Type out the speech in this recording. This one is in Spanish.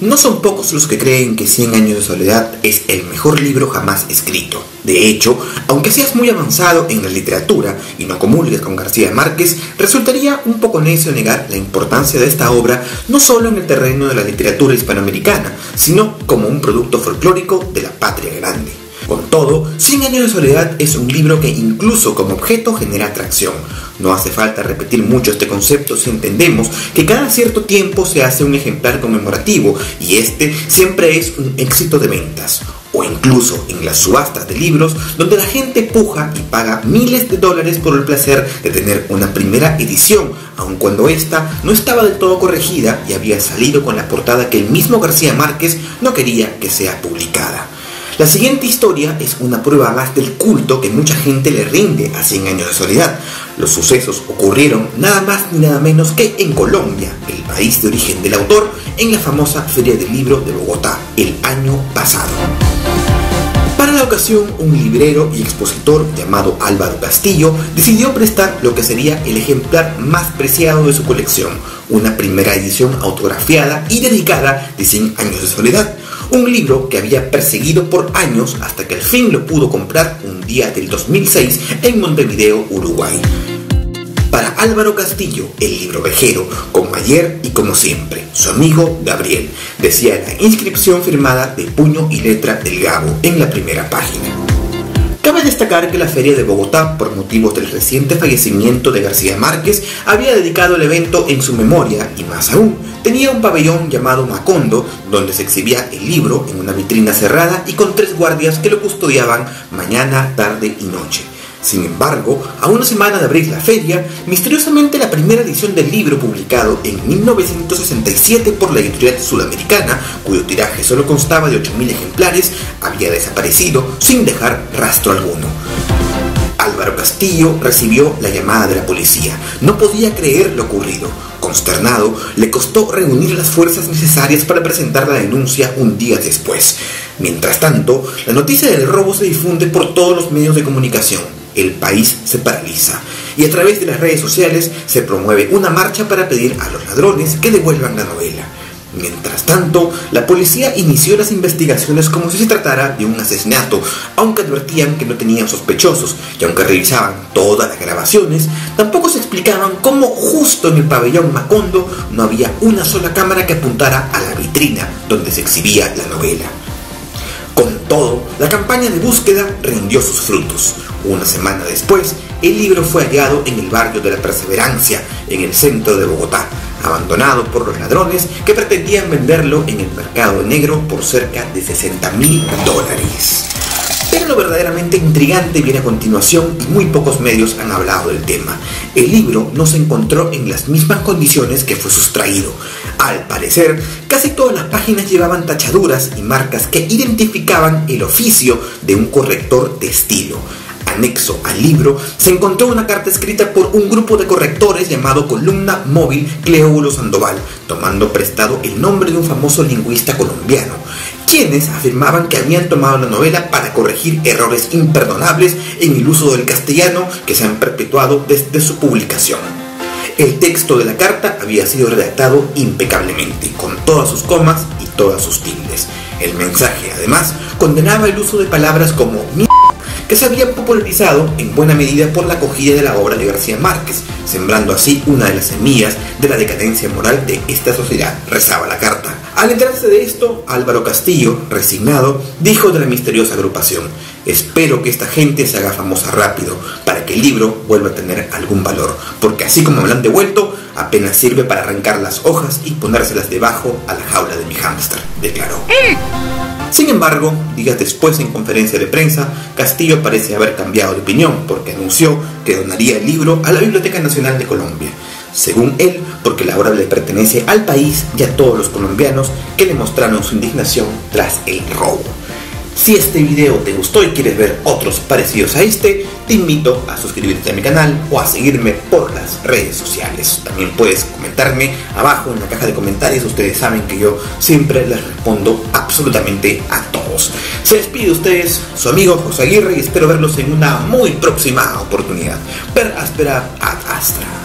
No son pocos los que creen que Cien años de soledad es el mejor libro jamás escrito. De hecho, aunque seas muy avanzado en la literatura y no comulgues con García Márquez, resultaría un poco necio negar la importancia de esta obra no solo en el terreno de la literatura hispanoamericana, sino como un producto folclórico de la patria grande. Con todo, Cien años de soledad es un libro que incluso como objeto genera atracción. No hace falta repetir mucho este concepto si entendemos que cada cierto tiempo se hace un ejemplar conmemorativo y este siempre es un éxito de ventas o incluso en las subastas de libros donde la gente puja y paga miles de dólares por el placer de tener una primera edición, aun cuando esta no estaba del todo corregida y había salido con la portada que el mismo García Márquez no quería que sea publicada. La siguiente historia es una prueba más del culto que mucha gente le rinde a 100 años de soledad. Los sucesos ocurrieron nada más ni nada menos que en Colombia, el país de origen del autor, en la famosa Feria del Libro de Bogotá, el año pasado. Para la ocasión, un librero y expositor llamado Álvaro Castillo decidió prestar lo que sería el ejemplar más preciado de su colección, una primera edición autografiada y dedicada de 100 años de soledad, un libro que había perseguido por años hasta que al fin lo pudo comprar un día del 2006 en Montevideo, Uruguay. Para Álvaro Castillo, el libro vejero, como ayer y como siempre, su amigo Gabriel, decía la inscripción firmada de puño y letra del Gabo en la primera página. Cabe destacar que la Feria de Bogotá, por motivos del reciente fallecimiento de García Márquez, había dedicado el evento en su memoria y más aún, tenía un pabellón llamado Macondo, donde se exhibía el libro en una vitrina cerrada y con tres guardias que lo custodiaban mañana, tarde y noche. Sin embargo, a una semana de abrir la feria, misteriosamente la primera edición del libro publicado en 1967 por la editorial sudamericana, cuyo tiraje solo constaba de 8.000 ejemplares, había desaparecido sin dejar rastro alguno. Álvaro Castillo recibió la llamada de la policía. No podía creer lo ocurrido. Consternado, le costó reunir las fuerzas necesarias para presentar la denuncia un día después. Mientras tanto, la noticia del robo se difunde por todos los medios de comunicación el país se paraliza y a través de las redes sociales se promueve una marcha para pedir a los ladrones que devuelvan la novela. Mientras tanto, la policía inició las investigaciones como si se tratara de un asesinato, aunque advertían que no tenían sospechosos y aunque revisaban todas las grabaciones, tampoco se explicaban cómo justo en el pabellón Macondo no había una sola cámara que apuntara a la vitrina donde se exhibía la novela. Con todo, la campaña de búsqueda rindió sus frutos. Una semana después, el libro fue hallado en el barrio de la Perseverancia, en el centro de Bogotá, abandonado por los ladrones que pretendían venderlo en el mercado negro por cerca de 60 mil dólares. Pero lo verdaderamente intrigante viene a continuación y muy pocos medios han hablado del tema. El libro no se encontró en las mismas condiciones que fue sustraído. Al parecer, casi todas las páginas llevaban tachaduras y marcas que identificaban el oficio de un corrector de estilo anexo al libro, se encontró una carta escrita por un grupo de correctores llamado Columna Móvil Cleóbulo Sandoval, tomando prestado el nombre de un famoso lingüista colombiano quienes afirmaban que habían tomado la novela para corregir errores imperdonables en el uso del castellano que se han perpetuado desde su publicación. El texto de la carta había sido redactado impecablemente, con todas sus comas y todas sus tildes. El mensaje, además, condenaba el uso de palabras como que se había popularizado en buena medida por la acogida de la obra de García Márquez, sembrando así una de las semillas de la decadencia moral de esta sociedad, rezaba la carta. Al enterarse de esto, Álvaro Castillo, resignado, dijo de la misteriosa agrupación, espero que esta gente se haga famosa rápido, para que el libro vuelva a tener algún valor, porque así como me lo han devuelto, apenas sirve para arrancar las hojas y ponérselas debajo a la jaula de mi hámster, declaró. Sin embargo, días después en conferencia de prensa, Castillo parece haber cambiado de opinión porque anunció que donaría el libro a la Biblioteca Nacional de Colombia. Según él, porque la obra le pertenece al país y a todos los colombianos que le mostraron su indignación tras el robo. Si este video te gustó y quieres ver otros parecidos a este, te invito a suscribirte a mi canal o a seguirme por las redes sociales. También puedes comentarme abajo en la caja de comentarios. Ustedes saben que yo siempre les respondo absolutamente a todos. Se despide de ustedes su amigo José Aguirre y espero verlos en una muy próxima oportunidad. Per aspera ad astra.